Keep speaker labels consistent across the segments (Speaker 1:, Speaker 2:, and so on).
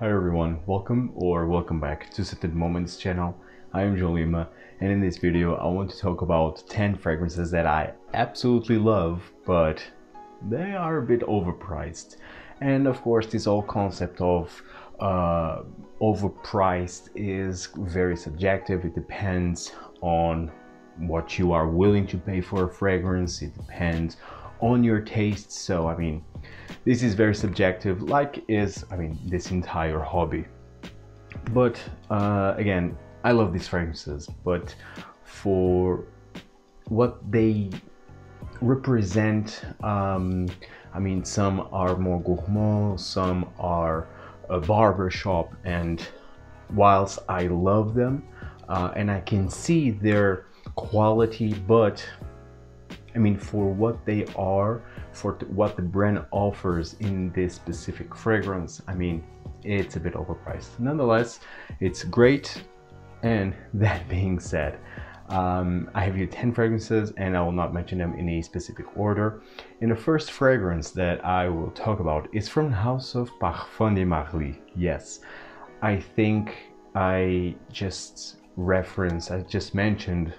Speaker 1: Hi everyone, welcome or welcome back to Scented Moments channel. I am Jolima and in this video I want to talk about 10 fragrances that I absolutely love but they are a bit overpriced. And of course this whole concept of uh, overpriced is very subjective. It depends on what you are willing to pay for a fragrance. It depends on your taste. So, I mean, this is very subjective, like is, I mean, this entire hobby. But uh, again, I love these fragrances, but for what they represent, um, I mean, some are more gourmand, some are a barber shop, and whilst I love them uh, and I can see their quality, but I mean, for what they are, for what the brand offers in this specific fragrance, I mean, it's a bit overpriced. Nonetheless, it's great. And that being said, um, I have here 10 fragrances and I will not mention them in a specific order. And the first fragrance that I will talk about is from the house of Parfum de Marly. Yes, I think I just referenced, I just mentioned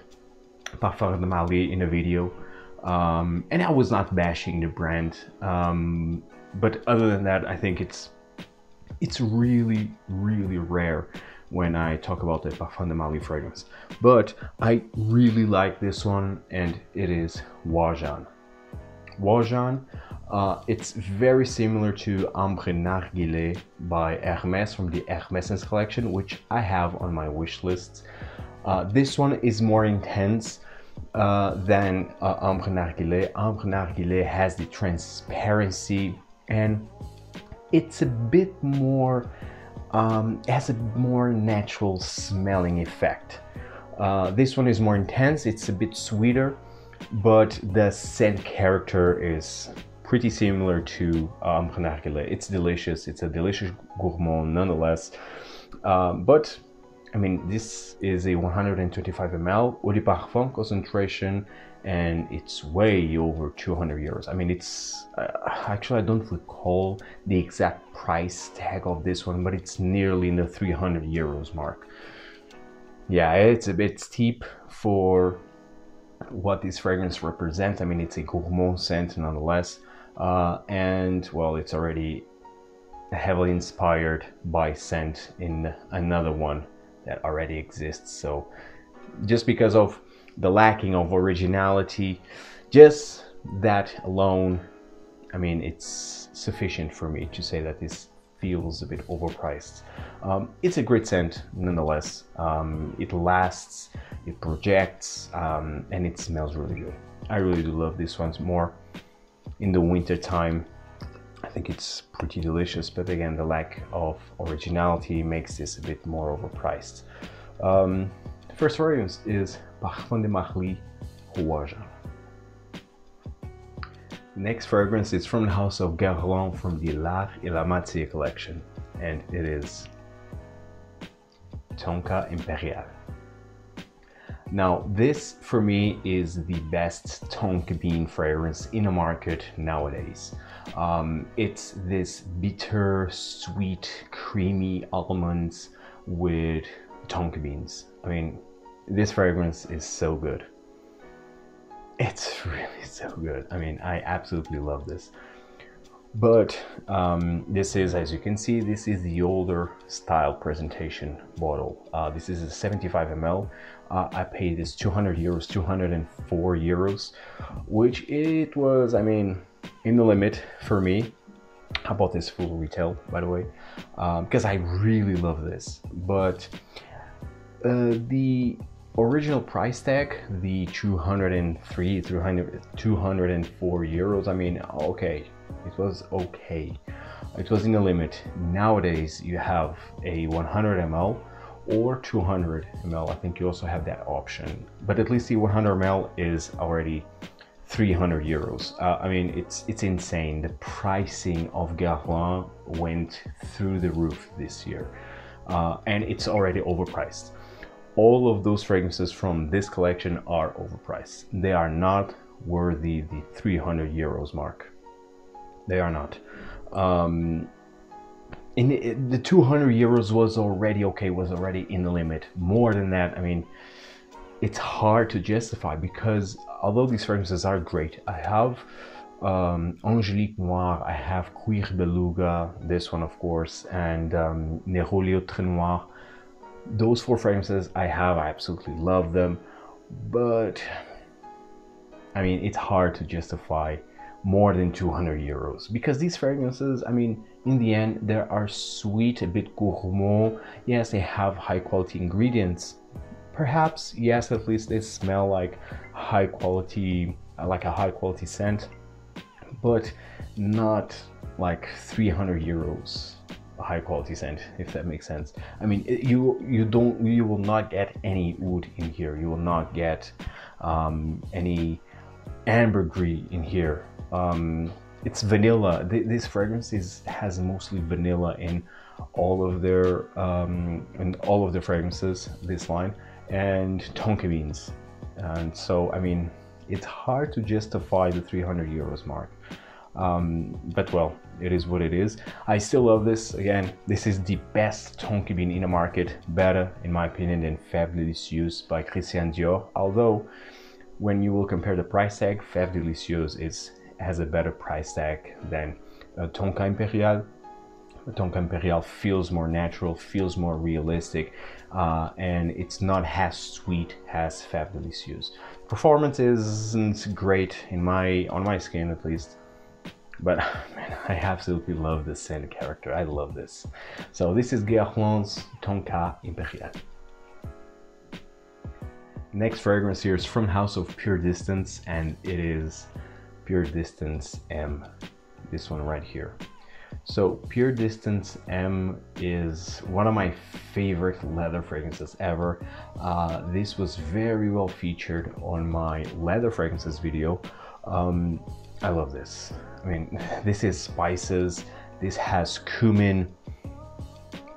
Speaker 1: Parfum de Marly in a video. Um, and I was not bashing the brand. Um, but other than that, I think it's it's really, really rare when I talk about the Parfum de Marly fragrance. But I really like this one, and it is Oajan. Oajan, uh, it's very similar to Ambre Narguilé by Hermes from the Hermes collection, which I have on my wish list. Uh, this one is more intense uh, than uh, Ambre Narguilé. Ambre Narguilé has the transparency and it's a bit more um, has a more natural smelling effect. Uh, this one is more intense, it's a bit sweeter, but the scent character is pretty similar to Ambre um, It's delicious, it's a delicious gourmand nonetheless. Um, but I mean, this is a 125 ml eau de parfum concentration and it's way over 200 euros. I mean, it's uh, actually I don't recall the exact price tag of this one, but it's nearly in the 300 euros mark. Yeah, it's a bit steep for what this fragrance represents. I mean, it's a gourmand scent nonetheless, uh, and well, it's already heavily inspired by scent in another one that already exists. So, just because of the lacking of originality, just that alone, I mean, it's sufficient for me to say that this feels a bit overpriced. Um, it's a great scent nonetheless. Um, it lasts, it projects, um, and it smells really good. I really do love this one more in the winter time. I think it's pretty delicious, but again, the lack of originality makes this a bit more overpriced. Um, First fragrance is Parfum de Marly Rouge. Next fragrance is from the house of Guerlain from the L'Art et la Matière collection, and it is Tonka Impériale. Now, this for me is the best tonka bean fragrance in the market nowadays. Um, it's this bitter, sweet, creamy almonds with tonka beans. I mean, this fragrance is so good. It's really so good. I mean, I absolutely love this. But um, this is, as you can see, this is the older style presentation bottle. Uh, this is a 75 ml. Uh, I paid this 200 euros, 204 euros, which it was, I mean, in the limit for me. I bought this full retail, by the way, because um, I really love this. But uh, the original price tag, the 203, 300, 204 euros, I mean, okay, it was okay. It was in the limit. Nowadays, you have a 100 ml or 200 ml. I think you also have that option, but at least the 100 ml is already 300 euros. Uh, I mean, it's it's insane. The pricing of Guerlain went through the roof this year, uh, and it's already overpriced all of those fragrances from this collection are overpriced. They are not worthy the 300 euros mark. They are not. Um, in the, the 200 euros was already okay, was already in the limit. More than that, I mean, it's hard to justify because although these fragrances are great, I have um, Angelique Noir, I have Cuir Beluga, this one of course, and um, Néroli Outrenoir. Those four fragrances I have, I absolutely love them, but I mean, it's hard to justify more than 200 euros because these fragrances, I mean, in the end, they are sweet, a bit gourmand. Yes, they have high quality ingredients. Perhaps, yes, at least they smell like high quality, like a high quality scent but not like 300 euros a high quality scent if that makes sense i mean you you don't you will not get any wood in here you will not get um, any ambergris in here um, it's vanilla this fragrance is has mostly vanilla in all of their um, in all of the fragrances this line and tonka beans and so i mean it's hard to justify the 300 euros mark um, but well, it is what it is. I still love this. Again, this is the best tonka bean in the market. Better, in my opinion, than Fève Delicieuse by Christian Dior. Although, when you will compare the price tag, Fève Delicieuse is, has a better price tag than uh, Tonka Impériale. Tonka Impériale feels more natural, feels more realistic, uh, and it's not as sweet as Fève Delicieuse. Performance isn't great in my on my skin at least. But man, I absolutely love this scent character. I love this. So this is Guerlain's Tonka Impériale. Next fragrance here is from House of Pure Distance and it is Pure Distance M. This one right here. So Pure Distance M is one of my favorite leather fragrances ever. Uh, this was very well featured on my leather fragrances video. Um, I love this. I mean, this is spices. This has cumin,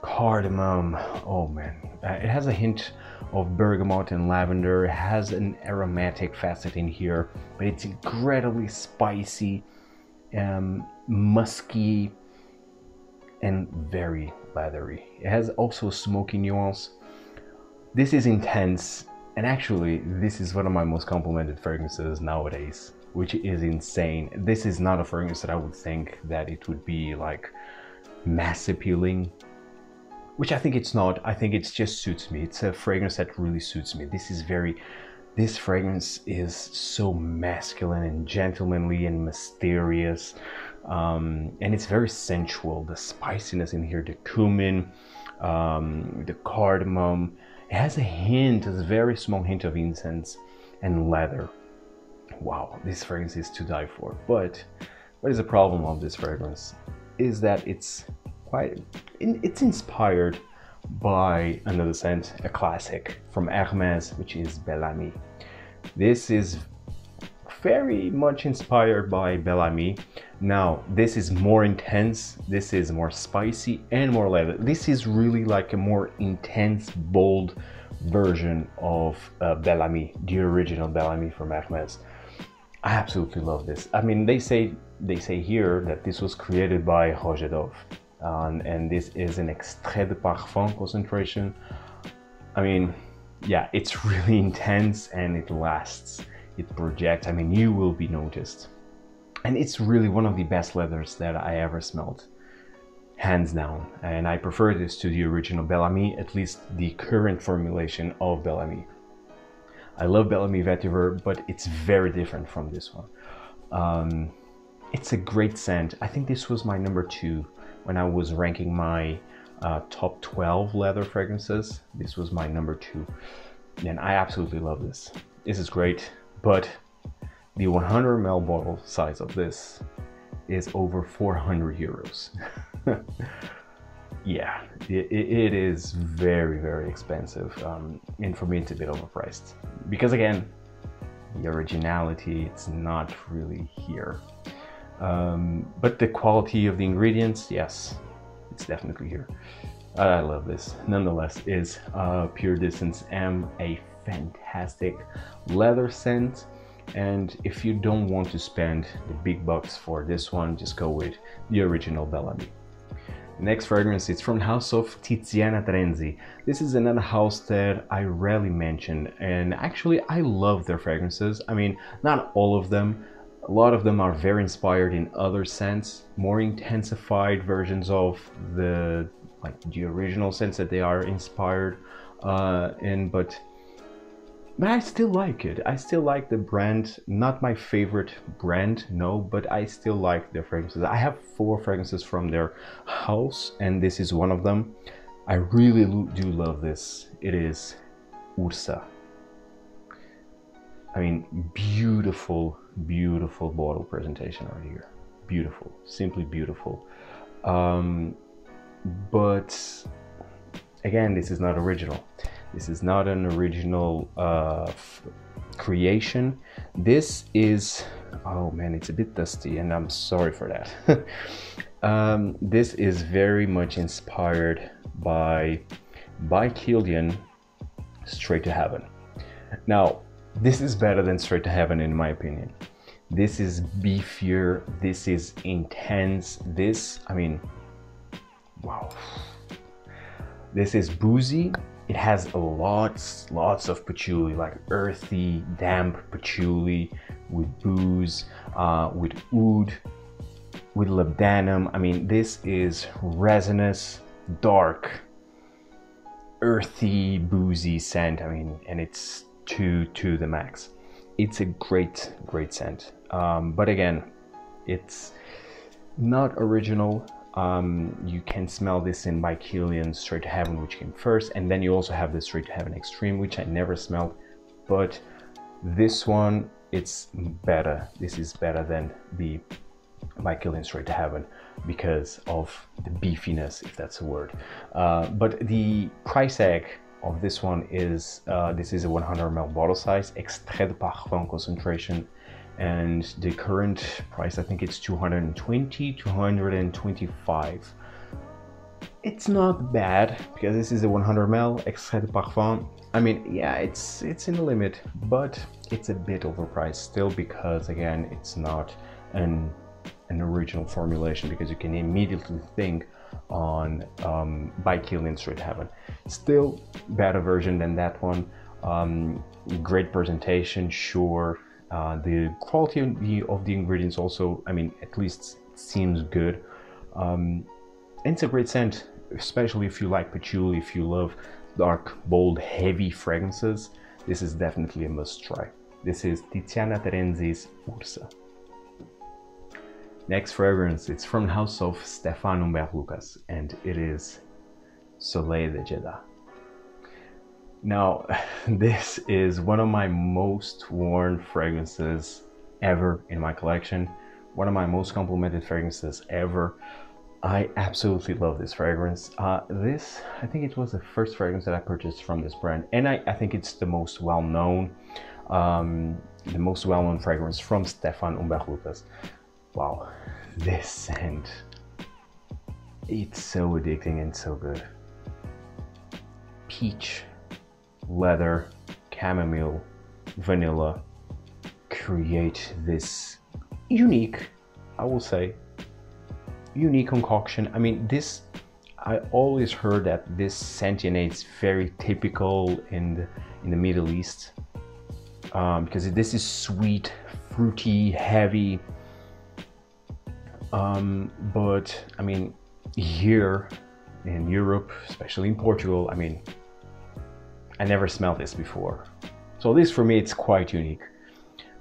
Speaker 1: cardamom. Oh man, uh, it has a hint of bergamot and lavender. It has an aromatic facet in here, but it's incredibly spicy, um, musky, and very leathery. It has also smoky nuance. This is intense, and actually, this is one of my most complimented fragrances nowadays which is insane. This is not a fragrance that I would think that it would be like mass appealing, which I think it's not. I think it just suits me. It's a fragrance that really suits me. This is very, this fragrance is so masculine and gentlemanly and mysterious. Um, and it's very sensual. The spiciness in here, the cumin, um, the cardamom, it has a hint, a very small hint of incense and leather wow, this fragrance is to die for. But what is the problem of this fragrance? Is that it's quite, it's inspired by another scent, a classic from Hermes, which is Bel Ami. This is very much inspired by Bel Ami. Now, this is more intense, this is more spicy and more leather. This is really like a more intense, bold version of uh, Bel Ami, the original Bel Ami from Hermes. I absolutely love this. I mean, they say they say here that this was created by Roja Dove, um, and this is an extrait de parfum concentration. I mean, yeah, it's really intense and it lasts. It projects. I mean, you will be noticed, and it's really one of the best leathers that I ever smelled, hands down. And I prefer this to the original Bel Ami, at least the current formulation of Bel Ami. I love Bel Ami Vetiver, but it's very different from this one. Um, it's a great scent. I think this was my number two when I was ranking my uh, top 12 leather fragrances. This was my number two. And I absolutely love this. This is great, but the 100 ml bottle size of this is over 400 euros. yeah, it, it is very, very expensive. Um, and for me, it's a bit overpriced. Because again, the originality, it's not really here. Um, but the quality of the ingredients, yes, it's definitely here. I love this. Nonetheless, is uh, Pure Distance M a fantastic leather scent. And if you don't want to spend the big bucks for this one, just go with the original Bel Ami. Next fragrance is from house of Tiziana Terenzi. This is another house that I rarely mention and actually I love their fragrances. I mean, not all of them. A lot of them are very inspired in other scents, more intensified versions of the like the original sense that they are inspired uh, in, but but I still like it. I still like the brand. Not my favorite brand, no, but I still like their fragrances. I have four fragrances from their house, and this is one of them. I really do love this. It is Ursa. I mean, beautiful, beautiful bottle presentation right here. Beautiful, simply beautiful. Um, but again, this is not original. This is not an original uh, creation. This is, oh man, it's a bit dusty and I'm sorry for that. um, this is very much inspired by, by Kilian Straight to Heaven. Now, this is better than Straight to Heaven in my opinion. This is beefier, this is intense, this, I mean, wow. This is boozy, it has lots, lots of patchouli, like earthy, damp patchouli with booze, uh, with oud, with labdanum. I mean, this is resinous, dark, earthy, boozy scent. I mean, and it's to to the max. It's a great, great scent. Um, but again, it's not original um, you can smell this in by Kilian Straight to Heaven, which came first, and then you also have the Straight to Heaven Extreme, which I never smelled, but this one it's better. This is better than the by Kilian Straight to Heaven because of the beefiness, if that's a word. Uh, but the price tag of this one is uh, this is a 100 ml bottle size, extrait de parfum concentration and the current price I think it's 220 225 it's not bad because this is a 100 ml extrait de parfum. I mean yeah it's it's in the limit but it's a bit overpriced still because again it's not an an original formulation because you can immediately think on um, by Kilian Straight Heaven still better version than that one um, great presentation sure uh, the quality of the, of the, ingredients also, I mean, at least seems good. Um, it's a great scent, especially if you like patchouli, if you love dark, bold, heavy fragrances. This is definitely a must try. This is Tiziana Terenzi's Ursa. Next fragrance, it's from the house of Stéphane Humbert Lucas, and it is Soleil de Jeddah. Now, this is one of my most worn fragrances ever in my collection. One of my most complimented fragrances ever. I absolutely love this fragrance. Uh, this, I think it was the first fragrance that I purchased from this brand, and I, I think it's the most well-known, um, the most well-known fragrance from Stéphane Humbert Lucas. Wow, this scent, it's so addicting and so good. Peach, leather, chamomile, vanilla create this unique, I will say, unique concoction. I mean, this, I always heard that this is very typical in the, in the Middle East um, because this is sweet, fruity, heavy. Um, but I mean, here in Europe, especially in Portugal, I mean, I never smelled this before. So this for me, it's quite unique.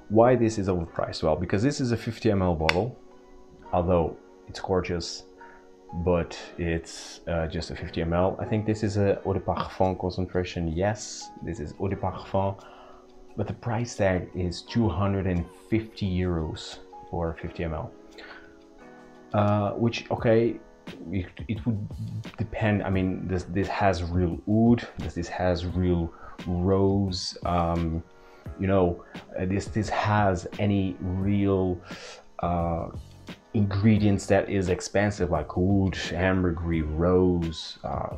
Speaker 1: Why this is overpriced? Well, because this is a 50 ml bottle, although it's gorgeous, but it's uh, just a 50 ml. I think this is a eau de parfum concentration. Yes, this is eau de parfum, but the price tag is 250 euros for 50 ml. Uh, which, okay, it, it would depend. I mean, this this has real oud. This this has real rose. Um, you know, uh, this this has any real uh, ingredients that is expensive like oud, ambergris, rose. Uh,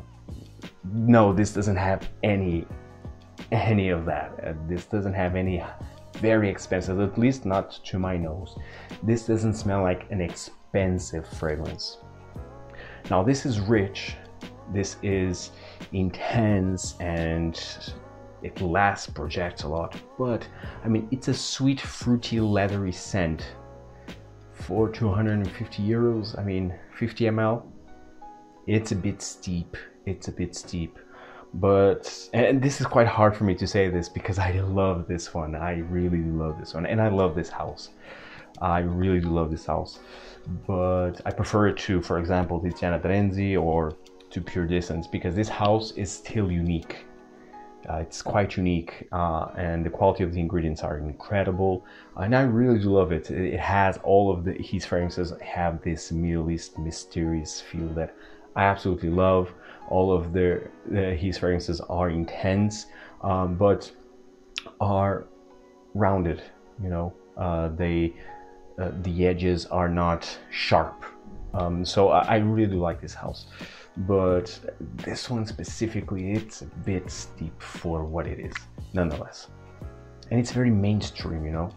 Speaker 1: no, this doesn't have any any of that. Uh, this doesn't have any very expensive, at least not to my nose. This doesn't smell like an expensive fragrance. Now this is rich, this is intense and it lasts, projects a lot, but I mean, it's a sweet, fruity, leathery scent for 250 euros. I mean, 50 ml. It's a bit steep. It's a bit steep, but and this is quite hard for me to say this because I love this one. I really love this one, and I love this house. I really do love this house, but I prefer it to, for example, Tiziana Terenzi or to Pure Distance because this house is still unique uh, it's quite unique uh, and the quality of the ingredients are incredible and I really do love it. It has all of the his fragrances have this Middle East mysterious feel that I absolutely love. All of the, the his fragrances are intense um, but are rounded. You know, uh, they uh, the edges are not sharp. Um, so I, I really do like this house but this one specifically it's a bit steep for what it is nonetheless. And it's very mainstream you know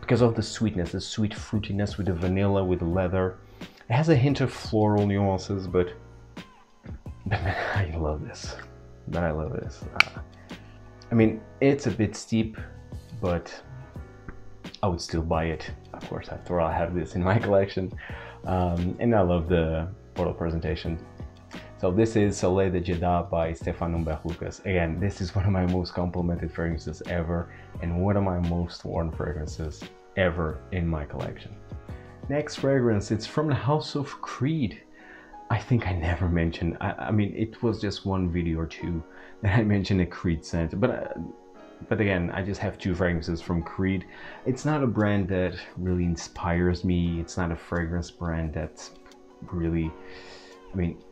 Speaker 1: because of the sweetness the sweet fruitiness with the vanilla with the leather. It has a hint of floral nuances but I love this. But I love this. Uh, I mean it's a bit steep but I would still buy it of course after all I have this in my collection um, and I love the bottle presentation so this is Soleil de Jeddah by Stéphane Humbert Lucas. Again, this is one of my most complimented fragrances ever and one of my most worn fragrances ever in my collection. Next fragrance, it's from the House of Creed. I think I never mentioned, I, I mean, it was just one video or two that I mentioned a Creed scent, but uh, but again, I just have two fragrances from Creed. It's not a brand that really inspires me. It's not a fragrance brand that's really, I mean,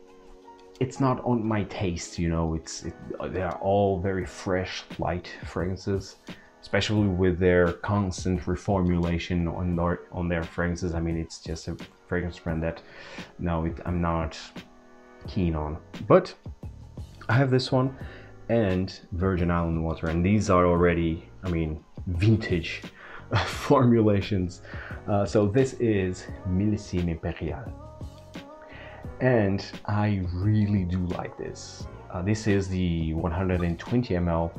Speaker 1: it's not on my taste you know it's it, they are all very fresh light fragrances especially with their constant reformulation on their on their fragrances i mean it's just a fragrance brand that no it, i'm not keen on but i have this one and virgin island water and these are already i mean vintage formulations uh, so this is millésime impérial and I really do like this. Uh, this is the 120 ml.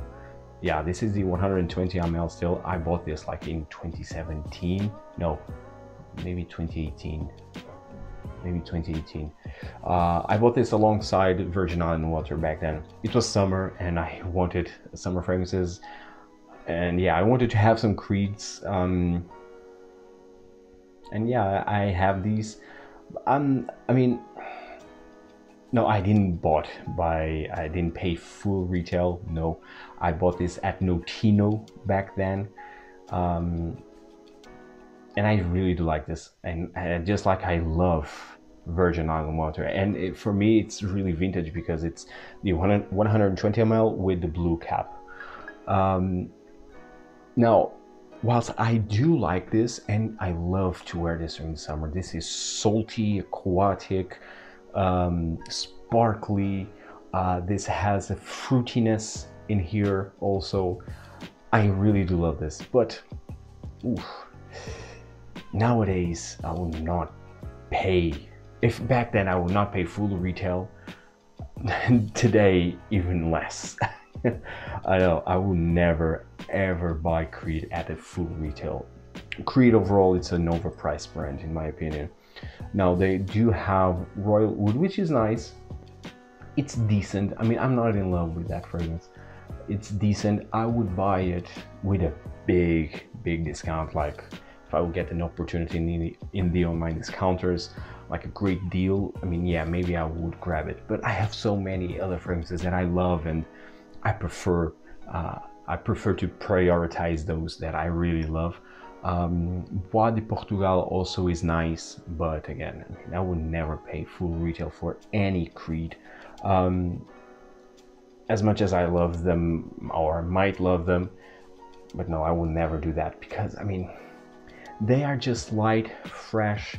Speaker 1: Yeah, this is the 120 ml still. I bought this like in 2017. No, maybe 2018. Maybe 2018. Uh, I bought this alongside Virgin Island Water back then. It was summer and I wanted summer fragrances. And yeah, I wanted to have some creeds. Um, and yeah, I have these. Um, I mean, no, I didn't bought by, I didn't pay full retail. No, I bought this at Notino back then. Um, and I really do like this. And, and just like I love Virgin Island water. And it, for me, it's really vintage because it's the 100, 120 ml with the blue cap. Um, now, whilst I do like this and I love to wear this during the summer, this is salty, aquatic, um, sparkly. Uh, this has a fruitiness in here also. I really do love this, but oof, nowadays I will not pay. If back then I would not pay full retail, today even less. I know I will never ever buy Creed at a full retail. Creed overall, it's an overpriced brand in my opinion. Now they do have Royal Oud, which is nice. It's decent. I mean, I'm not in love with that fragrance. It's decent. I would buy it with a big, big discount. Like if I would get an opportunity in the, in the online discounters, like a great deal. I mean, yeah, maybe I would grab it. But I have so many other fragrances that I love, and I prefer. Uh, I prefer to prioritize those that I really love. Um, Bois de Portugal also is nice, but again, I would never pay full retail for any Creed. Um, as much as I love them or might love them, but no, I will never do that because I mean, they are just light, fresh,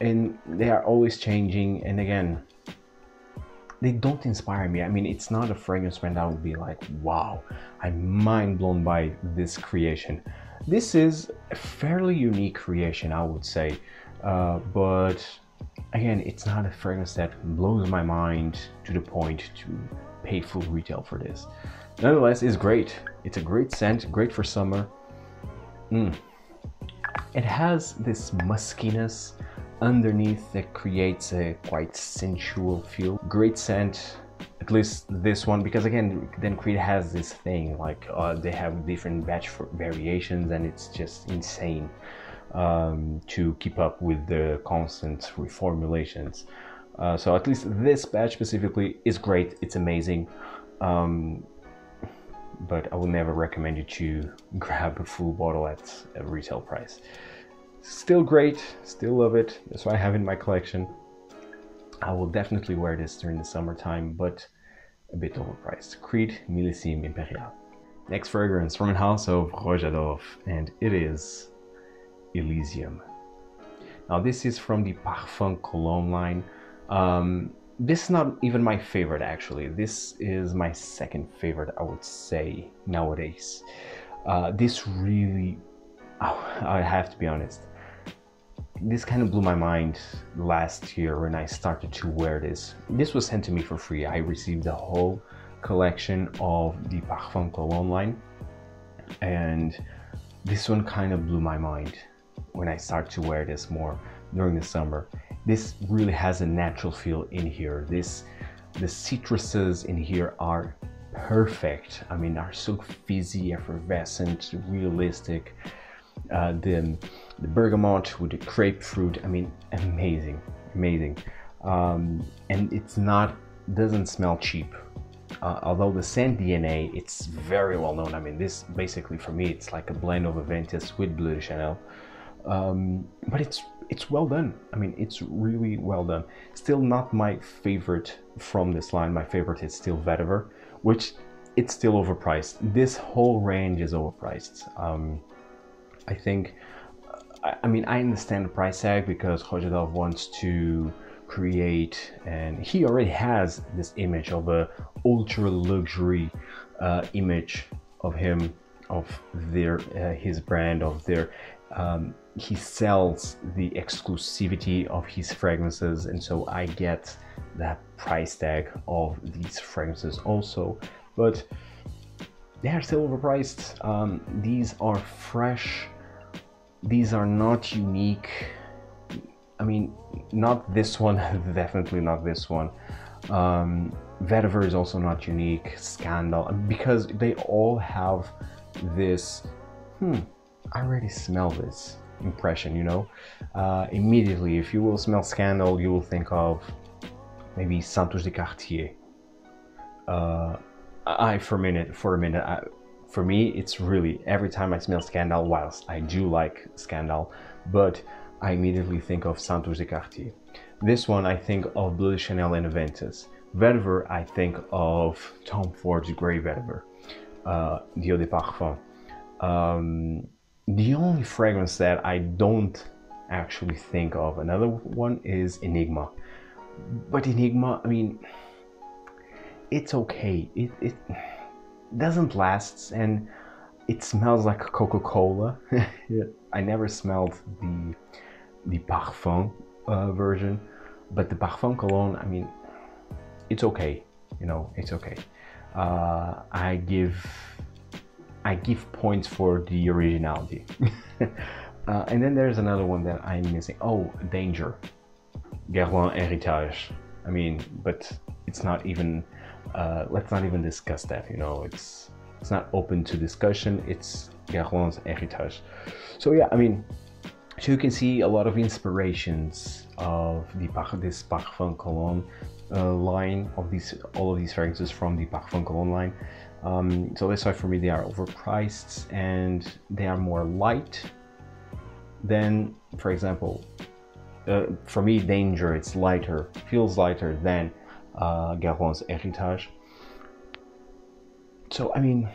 Speaker 1: and they are always changing. And again, they don't inspire me. I mean, it's not a fragrance brand I would be like, wow, I'm mind blown by this creation. This is a fairly unique creation, I would say, uh, but again, it's not a fragrance that blows my mind to the point to pay full retail for this. Nonetheless, it's great. It's a great scent, great for summer. Mm. It has this muskiness underneath that creates a quite sensual feel. Great scent, at least this one, because again, then Creed has this thing like uh, they have different batch variations and it's just insane um, to keep up with the constant reformulations. Uh, so at least this batch specifically is great. It's amazing. Um, but I will never recommend you to grab a full bottle at a retail price. Still great, still love it. That's why I have in my collection. I will definitely wear this during the summertime, but a bit overpriced. Creed Millésime Impérial. Next fragrance from the house of Roja Dove, and it is Elysium. Now this is from the Parfum Cologne line. Um, this is not even my favorite actually. This is my second favorite, I would say, nowadays. Uh, this really, oh, I have to be honest, this kind of blew my mind last year when I started to wear this. This was sent to me for free. I received the whole collection of the Parfum Cologne line, and this one kind of blew my mind when I start to wear this more during the summer. This really has a natural feel in here. This the citruses in here are perfect. I mean, are so fizzy, effervescent, realistic. Uh, the the bergamot with the grapefruit. I mean, amazing, amazing. Um, and it's not doesn't smell cheap. Uh, although the scent DNA, it's very well known. I mean, this basically for me, it's like a blend of Aventus with Bleu de Chanel um, but it's it's well done. I mean, it's really well done. Still not my favorite from this line. My favorite is still Vetiver, which it's still overpriced. This whole range is overpriced. Um, I think. I, mean, I understand the price tag because Roja Dove wants to create, and he already has this image of a ultra luxury uh, image of him, of their uh, his brand, of their um, he sells the exclusivity of his fragrances and so I get that price tag of these fragrances also. But they are still overpriced. Um, these are fresh. These are not unique. I mean not this one definitely not this one. Um, Vetiver is also not unique. Scandal. Because they all have this hmm I already smell this impression, you know. Uh, immediately, if you will smell Scandal, you will think of maybe Santos de Cartier. Uh, I for a minute, for a minute, I, for me, it's really every time I smell Scandal. Whilst I do like Scandal, but I immediately think of Santos de Cartier. This one, I think of Bleu de Chanel and Aventus. Vetiver, I think of Tom Ford's Grey Vetiver, uh, Dio de Parfum. Um, the only fragrance that I don't actually think of, another one is Enigma. But Enigma, I mean, it's okay. It, it doesn't last and it smells like Coca-Cola. I never smelled the the Parfum uh, version, but the Parfum Cologne, I mean, it's okay. You know, it's okay. Uh, I give I give points for the originality. uh, and then there's another one that I'm missing. Oh, Danger. Guerlain Heritage. I mean, but it's not even, uh, let's not even discuss that, you know, it's it's not open to discussion, it's Guerlain's Heritage. So yeah, I mean, so you can see a lot of inspirations of the this Parfum Cologne uh, line of these all of these fragrances from the Parfum Cologne line. Um, so that's why for me they are overpriced and they are more light than, for example, uh, for me Danger it's lighter, feels lighter than uh, Guerlain's Heritage. So I mean,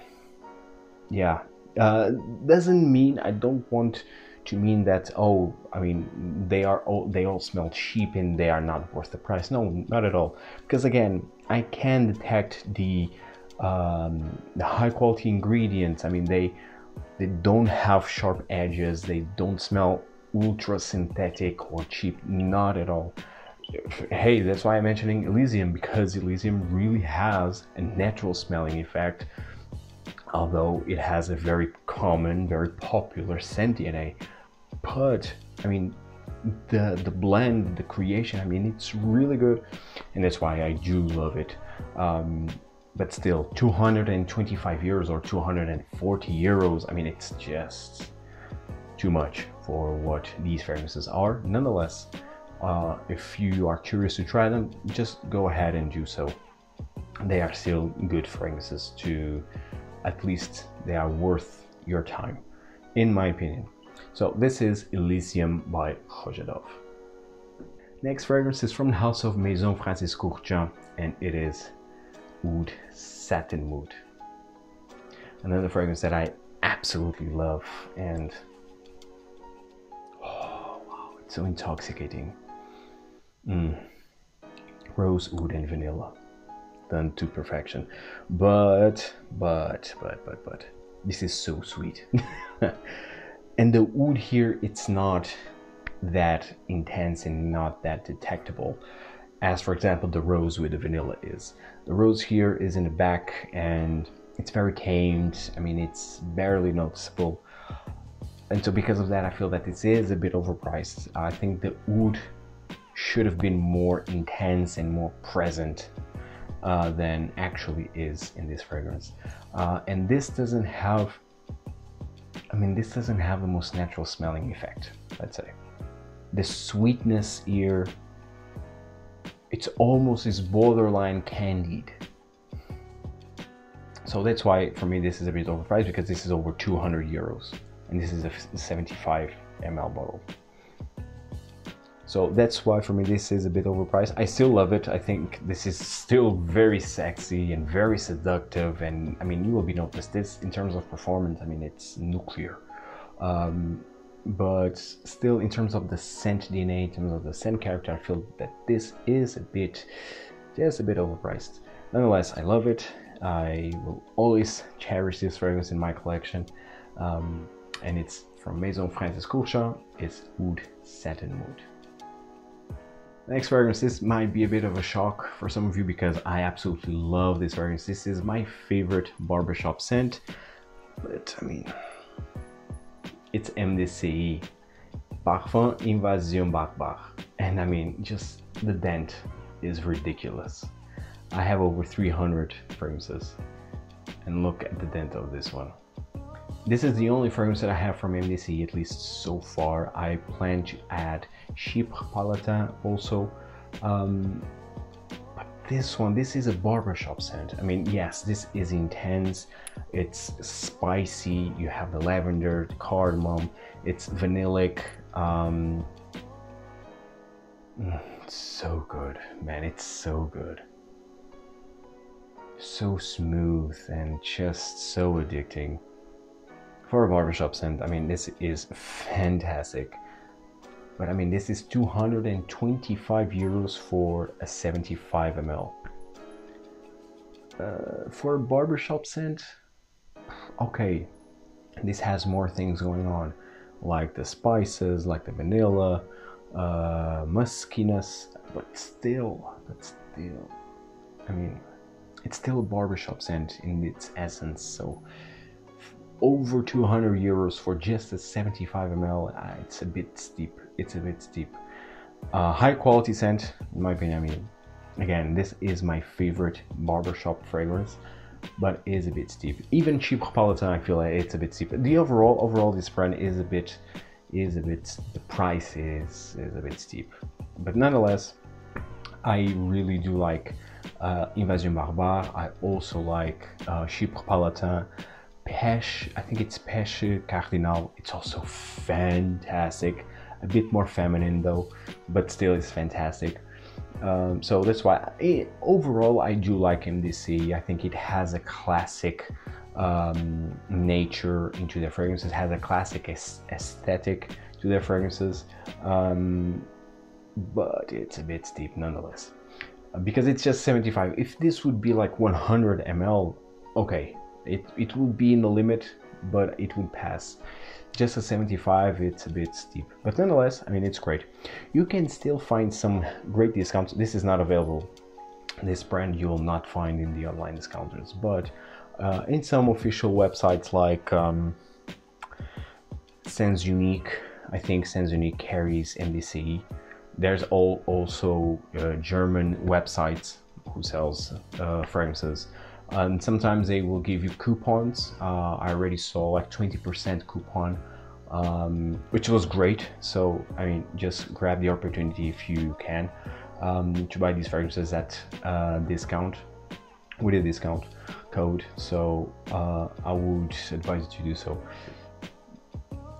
Speaker 1: yeah, uh, doesn't mean I don't want to mean that oh I mean they are all they all smell cheap and they are not worth the price. No, not at all. Because again, I can detect the um, the high quality ingredients. I mean, they they don't have sharp edges. They don't smell ultra synthetic or cheap, not at all. Hey, that's why I'm mentioning Elysium because Elysium really has a natural smelling effect, although it has a very common, very popular scent DNA. But I mean, the the blend, the creation, I mean, it's really good, and that's why I do love it. Um, but still 225 euros or 240 euros i mean it's just too much for what these fragrances are. Nonetheless uh, if you are curious to try them just go ahead and do so. They are still good fragrances to at least they are worth your time in my opinion. So this is elysium by Roja Dove. next fragrance is from the house of maison francis kurkdjian and it is Oud Satin Mood. Another fragrance that I absolutely love and oh wow, it's so intoxicating. Mm. Rose, oud, and vanilla done to perfection. But, but, but, but, but, this is so sweet. and the wood here, it's not that intense and not that detectable as for example the rose with the vanilla is. The rose here is in the back and it's very tamed. I mean, it's barely noticeable. And so because of that, I feel that this is a bit overpriced. I think the oud should have been more intense and more present uh, than actually is in this fragrance. Uh, and this doesn't have, I mean, this doesn't have the most natural smelling effect, let's say. The sweetness here it's almost is borderline candied. So that's why for me this is a bit overpriced because this is over 200 euros and this is a 75 ml bottle. So that's why for me this is a bit overpriced. I still love it. I think this is still very sexy and very seductive and I mean you will be noticed this in terms of performance. I mean it's nuclear. Um, but still in terms of the scent DNA, in terms of the scent character, I feel that this is a bit, just a bit overpriced. Nonetheless, I love it. I will always cherish this fragrance in my collection. Um, and it's from Maison Francis Kurkdjian. It's Oud Satin Mood. Next fragrance, this might be a bit of a shock for some of you because I absolutely love this fragrance. This is my favorite barbershop scent, but I mean, it's MDCI, Parfum Invasion Barbare. And I mean, just the dent is ridiculous. I have over 300 fragrances and look at the dent of this one. This is the only fragrance that I have from MDC, at least so far. I plan to add Chypre Palatin also. Um, this one this is a barbershop scent. I mean yes this is intense. It's spicy. You have the lavender the cardamom. It's vanillic. Um mm, so good man. It's so good. So smooth and just so addicting. For a barbershop scent i mean this is fantastic but I mean this is 225 euros for a 75 ml uh, for a barbershop scent okay this has more things going on like the spices like the vanilla uh, muskiness but still but still I mean it's still a barbershop scent in its essence so over 200 euros for just a 75 ml uh, it's a bit steep it's a bit steep uh, high quality scent in my opinion i mean again this is my favorite barbershop fragrance but is a bit steep even Chypre Palatin i feel like it's a bit steep the overall overall this brand is a bit is a bit the price is is a bit steep but nonetheless i really do like uh, Invasion Barbare. I also like uh, Chypre Palatin. Pêche, I think it's Pêche Cardinal. It's also fantastic. A bit more feminine though, but still it's fantastic. Um, so that's why overall I do like MDC. I think it has a classic um, nature into their fragrances, has a classic aesthetic to their fragrances, um, but it's a bit steep nonetheless. Because it's just 75. If this would be like 100 ml, okay, it, it would be in the limit but it would pass. Just a 75, it's a bit steep, but nonetheless, I mean, it's great. You can still find some great discounts. This is not available. This brand you will not find in the online discounters, but uh, in some official websites like um, Sensunique, I think Sensunique carries MDC. There's all also uh, German websites who sells uh, fragrances and sometimes they will give you coupons. Uh, i already saw like 20% coupon um, which was great. So i mean just grab the opportunity if you can um, to buy these fragrances at uh, discount with a discount code. So uh, i would advise you to do so.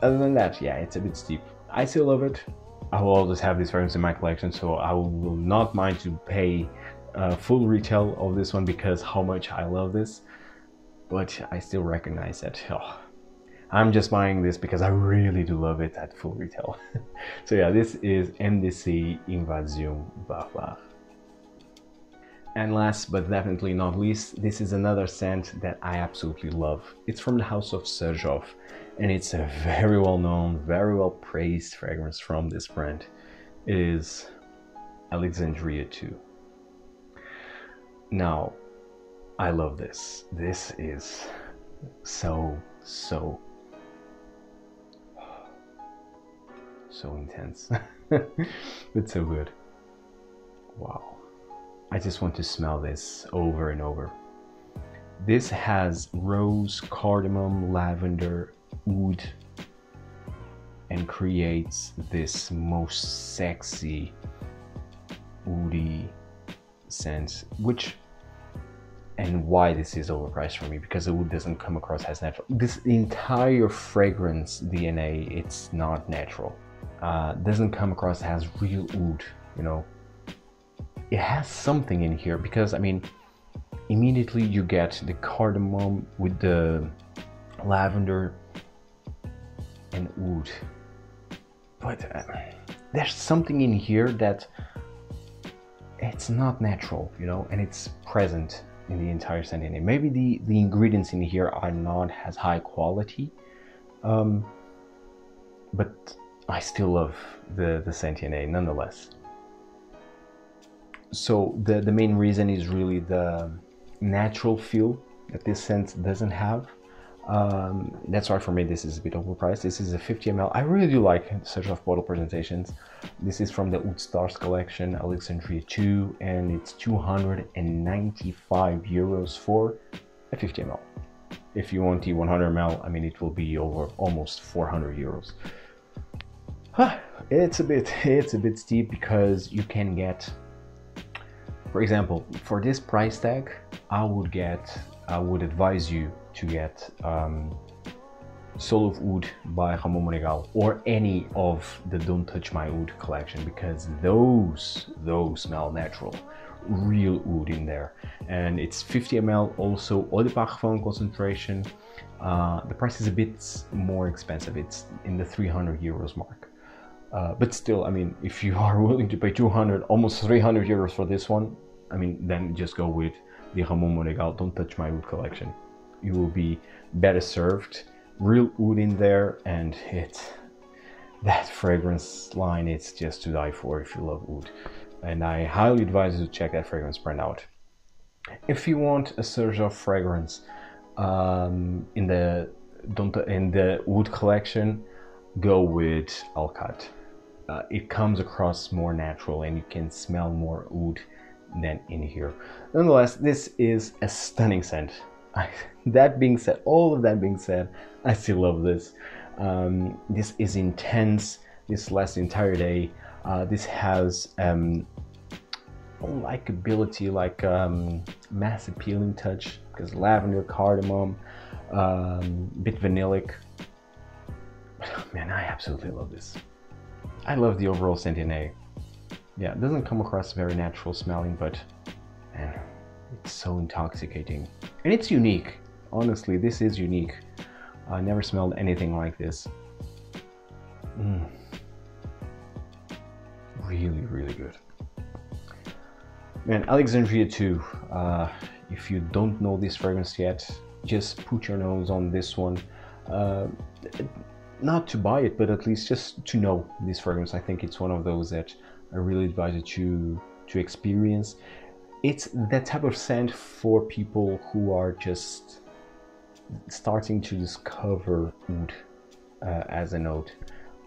Speaker 1: Other than that yeah it's a bit steep. I still love it. I will always have these fragrances in my collection so i will not mind to pay uh, full retail of this one because how much I love this but I still recognize that oh, I'm just buying this because I really do love it at full retail. So yeah this is MDCI Invasion Barbare and last but definitely not least this is another scent that I absolutely love. It's from the house of Xerjoff and it's a very well known very well praised fragrance from this brand. It is Alexandria 2 now, I love this. This is so, so, so intense. it's so good. Wow. I just want to smell this over and over. This has rose, cardamom, lavender, oud, and creates this most sexy, woody scent, which and why this is overpriced for me because the wood doesn't come across as natural. This entire fragrance DNA, it's not natural. Uh, doesn't come across as real oud, you know. It has something in here because I mean, immediately you get the cardamom with the lavender and oud, but uh, there's something in here that it's not natural, you know, and it's present in the entire scent DNA. Maybe the, the ingredients in here are not as high quality, um, but I still love the, the scent DNA nonetheless. So the, the main reason is really the natural feel that this scent doesn't have. Um, that's why for me this is a bit overpriced. This is a 50 ml. I really do like such of bottle presentations. This is from the Oud Stars collection, Alexandria 2, and it's 295 euros for a 50 ml. If you want the 100 ml, I mean it will be over almost 400 euros. Huh, it's a bit it's a bit steep because you can get for example, for this price tag, I would get I would advise you to get um, Soul of Wood by Ramon Monegal or any of the Don't Touch My Wood collection because those, those smell natural. Real wood in there. And it's 50 ml also eau de parfum concentration. Uh, the price is a bit more expensive. It's in the 300 euros mark. Uh, but still, I mean, if you are willing to pay 200, almost 300 euros for this one, I mean, then just go with the Ramon Monegal Don't Touch My wood collection you will be better served. Real wood in there, and it that fragrance line it's just to die for if you love wood And I highly advise you to check that fragrance brand out. If you want a surge of fragrance um, in the in the oud collection, go with Alcat. Uh, it comes across more natural and you can smell more wood than in here. Nonetheless, this is a stunning scent. I, that being said, all of that being said, I still love this. Um, this is intense. This lasts the entire day. Uh, this has um, likability, like um, mass appealing touch, because lavender, cardamom, um, bit vanillic. Man, I absolutely love this. I love the overall scent DNA. Yeah, it doesn't come across very natural smelling, but man, it's so intoxicating. And it's unique. Honestly, this is unique. I never smelled anything like this. Mm. Really, really good. Man, Alexandria 2. Uh, if you don't know this fragrance yet, just put your nose on this one. uh, not to buy it, but at least just to know this fragrance. I think it's one of those that I really advise you to to experience. It's that type of scent for people who are just starting to discover oud uh, as a note.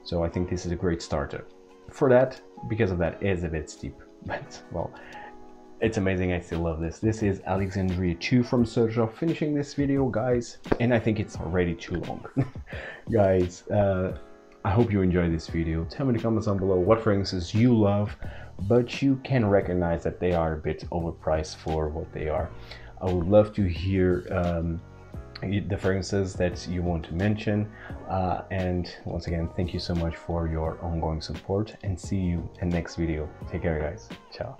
Speaker 1: So I think this is a great starter. For that, because of that, is a bit steep, but well, it's amazing. I still love this. This is Alexandria 2 from Xerjoff finishing this video, guys. And I think it's already too long. guys, uh, I hope you enjoyed this video. Tell me in the comments down below what fragrances you love, but you can recognize that they are a bit overpriced for what they are. I would love to hear um, the fragrances that you want to mention. Uh, and once again, thank you so much for your ongoing support and see you in next video. Take care guys. Ciao.